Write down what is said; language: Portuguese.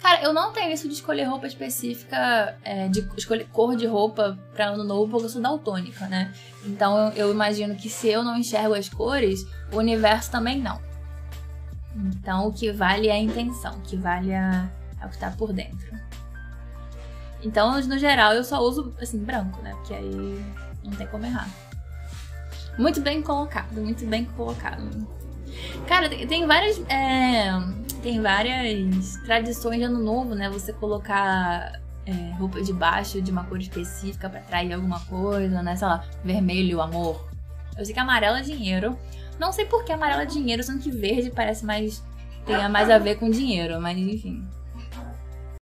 Cara, eu não tenho isso de escolher roupa específica, é, de escolher cor de roupa pra ano novo, porque eu sou daltônica, né? Então eu, eu imagino que se eu não enxergo as cores, o universo também não. Então o que vale é a intenção, o que vale é, é o que tá por dentro. Então, no geral, eu só uso assim, branco, né? Porque aí não tem como errar. Muito bem colocado, muito bem colocado. Cara, tem, tem várias. É, tem várias tradições de ano novo, né? Você colocar é, roupa de baixo de uma cor específica para atrair alguma coisa, né? Sei lá, vermelho, amor. Eu sei que amarelo é dinheiro. Não sei por que amarelo é dinheiro, sendo que verde parece mais. tenha mais a ver com dinheiro, mas enfim.